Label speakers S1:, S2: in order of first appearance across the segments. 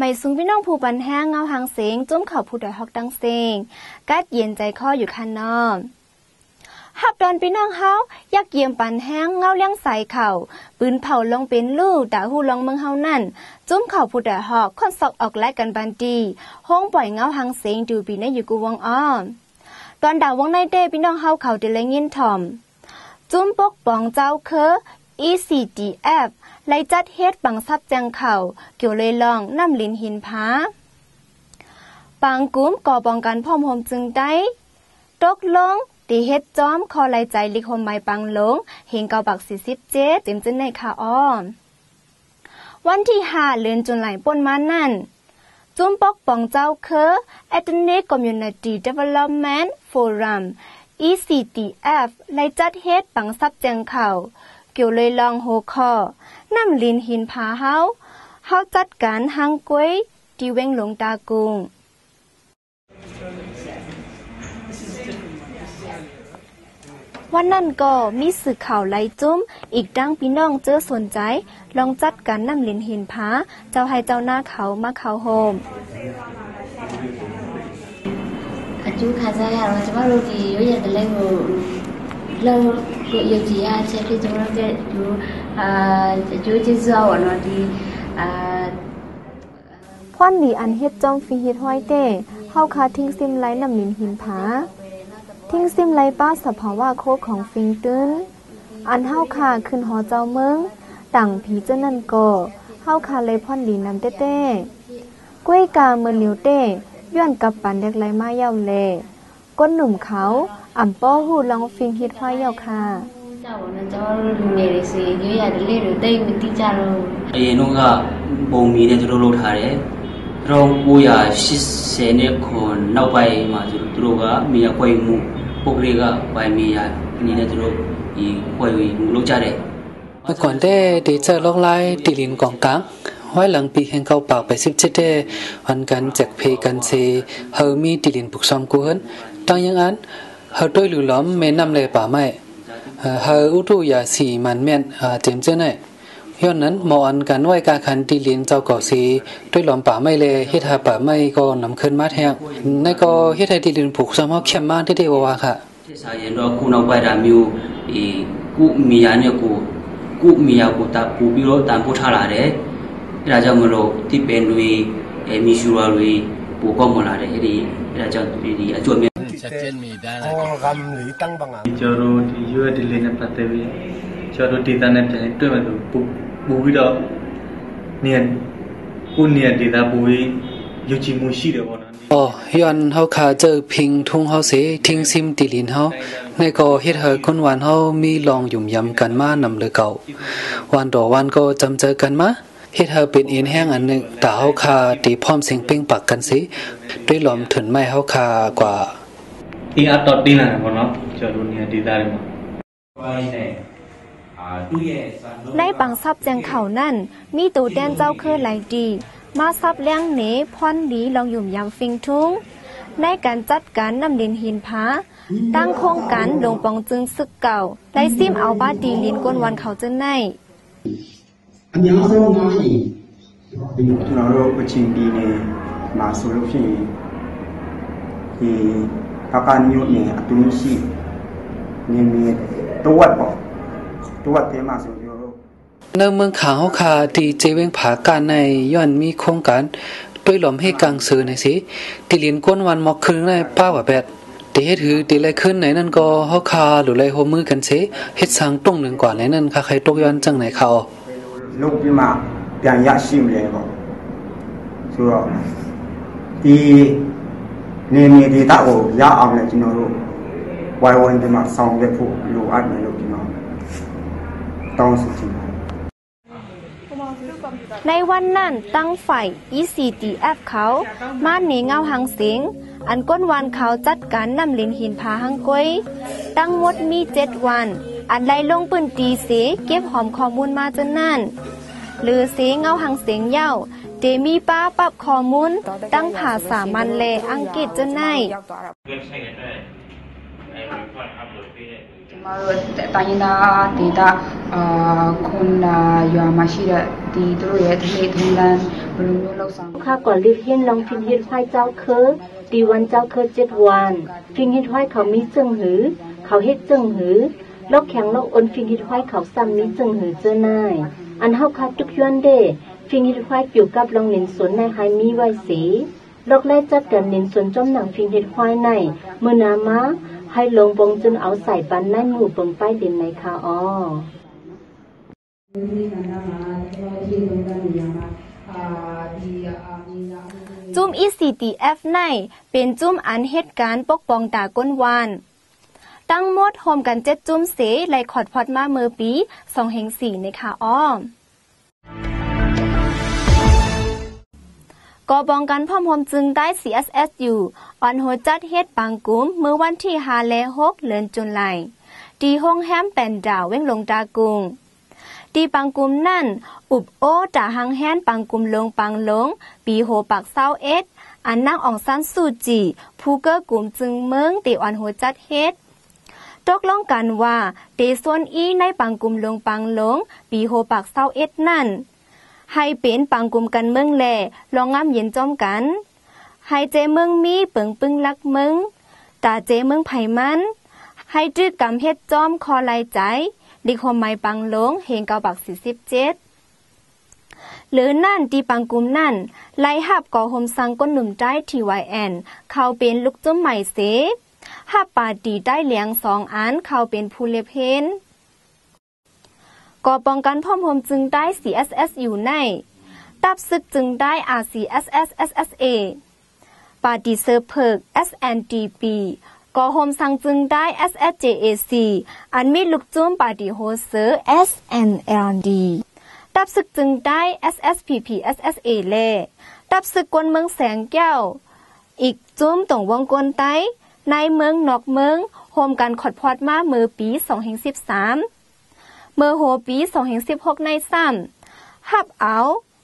S1: ไม่สูงพี่น้องผู้ปันแห้งเงาหางเสียงจุ้มเข่าผู้ดอยฮอกดังเสียงกัดเย็นใจข้ออยู่คันนอมฮับดอนพี่น้องเฮาอยากเยี่ยมปันแห้งเงาเลี้ยงใส่เข่าปืนเผาลงเป็นลูกดาหูลองเมืองเฮานั่น จุ้มเข่าผู้ดอยฮอกคนสอกออกแลกกันบันดีห้องปล่อยเงาหางเสียงดูปีในอยู่กูวงอ้อมตอนดาววงในเด้พี่น้องเฮาเขาเดลยินทอมจุ้มปกป้องเจ้าเคอ ECDF ไล่จัดเฮ็ดบังซับแจงเข่าเกี่ยวเลยลองน้ำลินหินผาปังกุ้มก่อป้องกันพ่อมโฮมจึงได้ตกลงตีเฮ็ดจอมคอไลใจลิคมไม้ปังลงเฮงเกาบักสี่สิบเจ็ดเต็มจึงในค่ะอ้อมวันที่ห้าเลือนจนไหลป่นมานั่น จุ้มปกปองเจ้าเคอ Ethnic Community Development Forum ECTF ไลจัดเฮ็ดปังซับแจงเข่า เกี่ยวเลยลองโหคอน้ำลินหินผาเฮาเฮาจัดการหางกล้วยตีเว้งหลงตากุงวันนั้นก็มีสื่อข่าวไหลจุ้ม อีกดังพี่น้องเจอสนใจ ลองจัดการน้ำลินหินผาเจ้าให้เจ้าหน้าเขามาเขาโฮม
S2: อาจุค่ะใช่ค่ะเราจะว่าเราดีว่าอยากจะเล่เรา ko iya ji ya ce ke jama da
S1: do a joji zuwa wano di a ควันหลีอันเฮ็ดจอมฟีฮิตห้อยเต้เฮาคาทิ้งซิมไลน้ำนินหินผาทิ้งซิมไลป้าสภาวะโคของฟิงตึ้นอันเฮาคาขึ้นหอเจ้าเมืองต่างผีเจ้านั่นก็เฮาคาเลยพ่อนหลีน้ำเต้เต้กล้วยกาเมือเหลียวเต้ย้อนกับปันเด็กไรมาเย่าเลก้นหนุ่มเขา อ่ำป้อหูลองฟิงเฮ็ดห้อยเย่าค่ะ
S2: ကြောက်တော့ကျမတို့လူငယ်တွေစီရွရတဲ့လဲတွေတိတ်မတိကြတော့
S3: အရင်တော့ကပုံမီနဲ့သူတို့လုပ်ထားတယ်။1980နဲ့ခွန်နောက်ပိုင်းမှာသူတို့ကမြေယာခွဲမှုပုဂ္ဂလိကပိုင်းမြေယာအနေနဲ့သူတို့ဒီခွဲမှုလုပ်ကြတယ်
S4: เมื่อก่อนได้ดีเจอโลกไล่ตีลินกองกลางไว้หลังปีแห่งเก่าปากไปสิบเจ็ดได้วันกันแจกเพกันเซเฮามีตีลินปุกซอมกูเฮินตั้งยังอัน เฮาด้วยหรือล้อมเมนำเลยป่าไม้เอ่อเฮาอุทุยาสีมันแม่นอ่าเต็มเจ้าไหนย้อนนั้นหมออันกันไว้กาคันตีลินเจ้าก่อสีด้วยหลอมป่าไม้เลยเฮ็ดหาป่าไม้ก็นำขึ้นมาแทงในก็เฮ็ดให้ตีลินปุกซอมเฮาเข้มมากได้ๆว่าค่ะ
S3: ။ဖြစ်စားရင်တော့ခုနောက်ပိုင်းဒါမျိုးဒီကုမြေယာနဲ့ကိုကုမြေယာကိုတာပူပြီးတော့တန်ဖိုးထားလာတယ်။အဲဒါကြောင့်မလို့တိပင်တွေအဲမီရှူရာတွေပိုကောက်မလာတယ်အဲ့ဒီအဲဒါကြောင့်ဒီအကျွတ်မြ
S5: orang gamli tang bangang. Joro di juga di lena patewi, joro di tanah jadi tu mana tu, bui dah, nian, pun nian di dah bui, yuci ะ
S4: อ๋อย้อนเขาคาเจอพิงทุ่งเขาเสียทิ้งซิมติลินเขาในก็เฮ็ดให้คนหวานเขามีลองหยุ่มยำกันมานำเลยเก่าวันต่อวันก็จำเจอกันมาเฮ็ดให้เป็นเอ็นแห้งอันหนึ่งแต่เขาคาตีพร้อมเสียงเป้งปักกันสิด้วยหลอมถึนไม่เขาคากว่า
S5: အင်းအတော့တင်းလာတယ်ပေါ့နော်ကျွန်တော်တို့နေရာဒေတာတွေမှာ
S1: ในปังซับแจงเขานั่น มีตูแดนเจ้าเคอไหลดี มาซับเลี้ยงเหนพรหลีลองยุ่มยำฟิงทุง ในการจัดการนำดินหินผาตั้งโครงการลงปองจึงซึกเก่าไล่ซิมเอาบ้าดีลินก้นวันเขาจะใน
S6: အများဆုံးမှာရင်ဒီကျွန်တော်တို့အချင်းပြည်နယ်မှာဆိုလို့ရှိရင်ဒီကကမျိုးနဲ့အတွင်းရှိ kakaniyo ni atun shi ni mi towat bo towat te ma so yo
S4: ในเมืองขาวเขาคาตีเจเวงผาการในย้อนมีโครงการด้วยหลอมให้กลางสื่อในสิตีเหรียญก้นวันมอกคืนในป้าว่าแปดเฮ็ดหือตีไรขึ้นไหนนั่นก็เฮาคาหรือไรโฮมือกันเซเฮ็ดสางตรงหนึ่งกว่าไหนนั่นค่ะใครตกย้อนจังไหนเขา
S6: ลูกพี่มาเปียงยาชิมเลยบ่ชัวตี နေနေဒေတာကိုရအောင်လဲကျွန်တော်တို့ဝိုင်းဝန်းဒီမှာဆောင်ရွက်ဖို့လိုအပ်တယ်လို့ကျွန်တော်တောင်းဆိုချင်ပါတယ်
S1: ในวันนั้นตั้งฝ่าย ECTF เขา มาหนีเงาหังสิง อันก้นวันเขาจัดการนำลินหินผาหังกวยตั้งหมดมีเจ็ดวัน อันไล่ลงปืนตีเสเก็บหอมข้อมูลมาจนนั่น หรือเสเงาหังเสียงเย้า เดมีป้าปรับข้อมูลตั้งภาษามันเลอังกฤษจะไหน
S2: มา
S7: แตายินาตีตาคนยามาชีดตีตัวเอทเลทุนนั้นรู้เราสัง
S8: ข้าก่อนรีบยินลองพิมพ์ยินไฟเจ้าเคอตีวันเจ้าเคอเจ็ดวันฟิงเฮ็ดนไฟเขามีจึงหือ เขาเฮ็ดจึงหือลอกแข็งลอกอ้นฟิงเฮ็ดไฟเขาซ้ำนี้จึงหือเจ้านายอันเฮาคาทุกย้อนเด ฟิงฮ็ดไฟอยู่กับลองเน้นสวนในไฮมีไว้สีลอกแรกจัดกันเน้นสวนจอมหนังฟิงฮ็ดไฟในเมือนามาให้ลงบงจนเอาใส่ปันในหมู่เปิงป้ายเด่นในคาอ้อ
S1: จุ้ม ECTF ในเป็นจุ้มอันเหตุการณ์ปกป้องตาก้นวาน ตั้งมดโฮมกันเจ็ดจุ้มเสไลขอดพอดมาเมื่อปีสองแห่งสี่ในค่ะอ้อม กอบองกันพ่อมมจึงได้ CSS อยู่ออนโฮจัดเฮ็ดปังกุมเมื่อวันที่5และ6เดือนจุลายดีห้องแฮมแปนดาวเว้งลงตากุงดีปังกุมนั่น อุบโอจ่าหังแฮนปังกุมลงปังลง ปีโหปักเศร้าเอ็ดอันนั่งอ่องซันสูจีผู้เก้อกลุ่มจึงเมืองตีอ่อนโหจัดเฮ็ดตกลงกันว่าเตส่วนอีในปังกุมลงปังลง ปีโหปักเศร้าเอ็ดนั่น ให้เป็นปังกุมกันเมืองแหล่ลองงามเย็นจอมกันให้เจเมืองมีเปิงปึงลักเมืองตาเจเมืองไผมันให้จื้อกำเฮ็ดจอมคอลายใจดิคมไม้ปังหลงเฮงเกาปักสี่สิบเจ็ดหรือนั่นตีปังกุมนั่นไล่หับก่อหมสังก้นหนุ่มใจทีวายแอนเขาเป็นลูกจุ้มใหม่เสหับปาดีได้เลี้ยงสองอันเขาเป็นผู้เลเพน กอป้องกันพ่อมหมจึงได้ CSS อยู่ใน ตับซึกจึงได้ RCSS SSA ปาดีเซอร์เพิก SNDP ก็โฮมสังจึงได้ SSJAC อันมีลูกจุ้มปาดีโฮเซอร์ SNLD ตับศึกจึงได้ SSPP SSA เล่ตับศึกกวนเมืองแสงแก้ว อีกจุ้มตรงวงกวนไตในเมืองนอกเมืองโฮมกันขอดพอดมาเมื่อปี 2013 เมื่อโหปี2016 ในซ้ำฮับเอา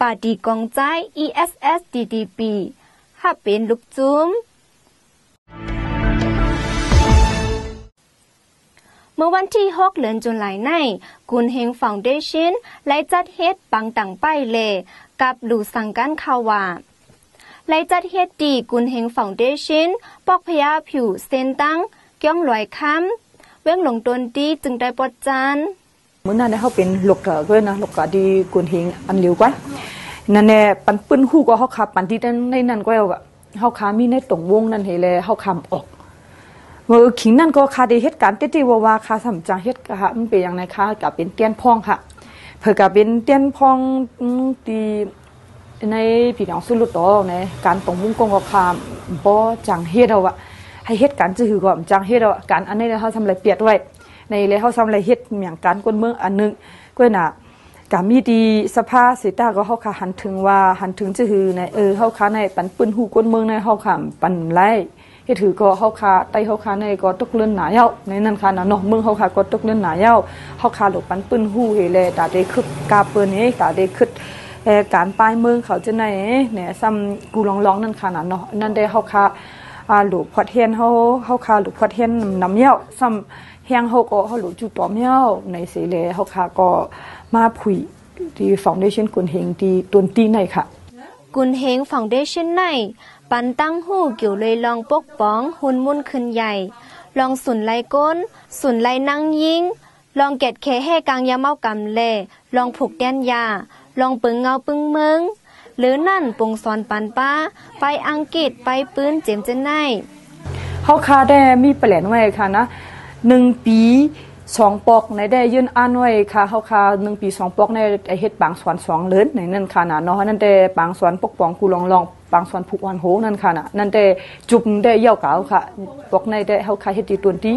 S1: ปาดีกองใจ ESS DDP ฮับเป็นลูกจุ้มเมื่อวันที่ 6 เดือนจุลายในกุนเฮงฟาวเดชันไล่จัดเฮ็ดปังต่างป้ายเล กับดูสังกันข่าวว่าไล่จัดเฮ็ดดีกุนเฮงฟาวเดชันปอกพยาผิวเส้นตั้งก้องลอยค้ำเว้งหลงตนดีจึงได้ปดจาน
S9: มื้อนั้นเขาเป็นหลกเถอะก็นะหลกกะดีกุนเฮงอันเร็วกว่านั่นแหละปันปื้นฮู้ก็เฮาขับปันที่ั้นในนั้นก็ว่าเฮาขามีในตรงวงนั้นเฮแลเฮาคำออกเมื่อขิงนั่นก็คาด้เหตุการณ์ที่ว่าว่าคาสำจังเหตุค่ะมันเป็นอย่างไรคะกับเป็นเตี้ยนพองค่ะเพื่อกับเป็นเตี้ยนพองตีในพี่น้องสุรุตโตในการตรงมุ้งกงก็คามบ่จังเฮ็ดเอาอะให้เหตุการณ์จะคือก็จังเฮ็ดเอาการอันนี้เขาทำอะไรเปียดไว้ ในเลยเขาทำอะไรเฮ็ดอย่างการกวนเมืองอันนึงก็น่ะกามีดีสภาสิตาก็เฮาค่ะหันถึงว่าหันถึงจะคือในเออเฮาค่ะในปันปืนหูกวนเมืองในเฮาค่ะปันไล่เฮ็ดถือก็เฮาคาไตเฮาคาในก็ตกเลื่อนหนาเย้าในนั้นค่ะนะเนาะเมืองเฮาคาก็ตกเลื่อนหนาเย้าเฮาคาหลบปันปืนฮู้เฮแลตาได้คึกกาเปิ้นนี้ตาได้คึกการปลายเมืองเขาจะไหนเนี่ยซ้ำกูลองๆนั่นค่ะนะเนาะนั่นได้เฮาคา อาหลูพอเฮียนเฮาเฮาคาหลูพอเฮียนน้ำเย้าซ้ำเฮียงเฮาก็เฮาหลูจุตอมเย้าในเสเลเฮาคาก็มาผุยที่ฟาวเดชั่นกุนเฮงที่ตุนตีในค่ะ
S1: กุนเฮงฟาวเดชั่นในปันตั้งหู้เกี่ยวเลยลองปกป้องหุ่นมุ่นขึ้นใหญ่ ลองสุนไลก้น สุนไลนั่งยิงลองเกตเคให้กางยาเมากำเล่ลองผูกแดนยา ลองปึงเงาปึงเมือง หรือนั่นปงสอนปันป้า ไปอังกฤษไปปืนเจมเจนไน
S9: เฮาคาได้มีแปลนไว้ค่ะนะหนึ่งปีสองปอกในได้ยื่นอ่านไว้ค่ะเฮาคาหนึ่งปีสองปอกในเฮ็ดบางสวนสองเลินในนั่นค่ะนะเนาะนั่นแต่บางสวนปกป้องกูลองลองบางสวนผูกวันโหนั่นค่ะนะนั่นแต่จุบได้เย่าเก่าค่ะปอกในได้เฮาคาเฮ็ดตีตัวที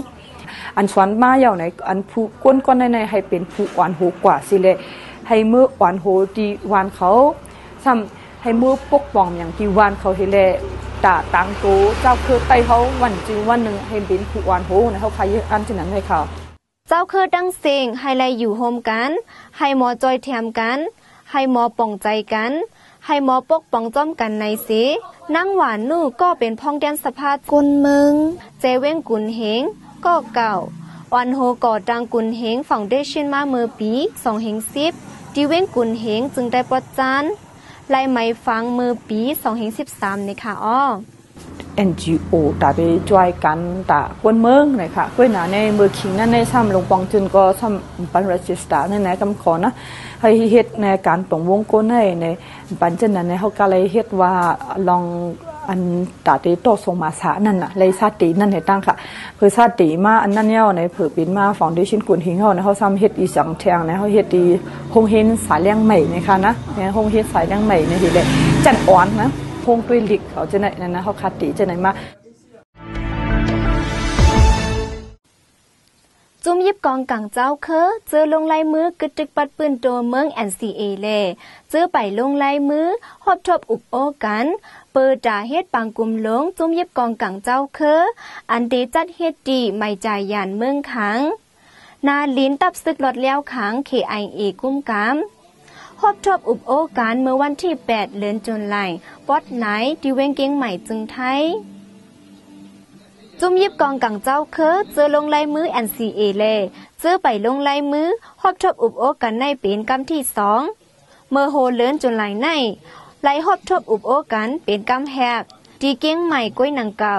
S9: อันสวนมาเย่าในอันผู้ก้นก้อนในในให้เป็นผู้อ่อนโหกว่าสิเลยให้เมื่ออ่อนโหดีวานเขา ซ้ำให้มือปกป้องอย่างที่วานเขาเฮแลตาตังโตเจ้าคือไตเขาวันจึงวันหนึ่งให้เป็นผู้อ่อนโหนะเขาคายอันที่นั้นให้เขา
S1: เจ้าคือดังเซงให้ไลอยู่โฮมกัน ให้หมอจอยแถมกัน ให้หมอป่องใจกัน ให้หมอปกป้องจ้อมกันในสินั่งหวานนู่ก็เป็นพ้องแดนสภากุนมึง เจเว้งกุนเหงก็เก่าวันโฮก่อดังกุนเฮงฟาวเดชั่นมาเมื่อปี2เฮง10ที่เว้งกุนเฮงจึงได้ปลดจัน ไล่ไม้ฟังมือปี2013ในค่ะอ้อ
S9: NGO ตาไปจ่วยกันตาควนเมืองเลยค่ะก้วยหนาในมือคิงนั่นในซ้ำลงปองจุนก็ซ้ำปันรัชสตาในไหนคำขอนะให้เฮ็ดในการตรงวงก้นให้ในปันจันนั้นในเขาก็เลยเฮ็ดว่าลอง อันตาตีโตส่งมาสานั่นน่ะเลยซาตีนั่นให้ตั้งค่ะเพื่อซาตีมาอันนั้นเนี่ยในเผื่อปินมาฟองดิชินกุนหิงเขานะเขาซ้ำเฮ็ดอีสังแทงนะเขาเฮ็ดดีคงเห็นสายเลี้ยงใหม่นะคะนะเนี่ยคงเฮ็ดสายเลี้ยงใหม่ในทีเลยจันอ่อนนะพงด้วยลิกเขาจะไหนนั่นนะเขาคัดตีจะไหนมา
S1: จุ่มยิบกองกังเจ้าเคอเจอลงลายมือกึดตึกปัดปืนโตเมือง NCA เล่เจอไปลงลายมือหอบทบอุบโอกัน เปิดจ่าเฮ็ดปังกุมหลงจุ่มยิบกองกังเจ้าเคออันเดจัดเฮ็ดดีไม่จ่ายยานเมืองขัง นาลินตับซึกหลดแล้วขัง KIA กุ้มกามฮอบทบอุบโอการเมื่อวันที่ 8เดือนจุลายปอดไหนที่เวงเก้งใหม่จึงไทยจุ่มยิบกองกังเจ้าเคอเจอลงลายมือ NCA เอเลเจอไปลงลายมือฮอบทบอุบโอกันในเป็นกำที่สองเมื่อโฮเลินจนไหลใน ไหลฮอบทบอุบโอกันเป็นกำแหกดีเก้งใหม่ก้วยนางเก่า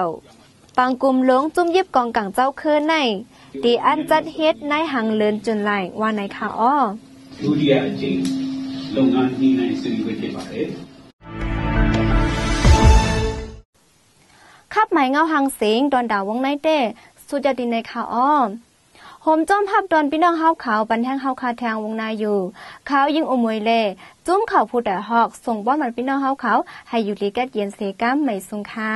S1: ปังกลุ่มหลงจุ่มยิบกองกังเจ้าเคอในดีอันจัดเฮ็ดในหังเลินจนไหลว่าในค่ะอ้อ
S10: ဒုတိယအကြိမ်လုပ်ငန်းညှိနှိုင်းဆွေးနွေးဖြစ်ပါတယ်
S1: ขับไหมเงาหังเสียงดอนดาววงในเต้สุจดินในข่าวอ้อม โฮมจอมภาพดอนพี่น้องเฮาขาวบันแทงเฮาคาแทงวงนาอยู่ขาวยิงอมวยเล่จุ้มเข่าผู้แต่หอก ส่งบ้อนมันพี่น้องเฮาขาวให้อยู่ลีกัดเย็นเสกัมไม่สุงค่า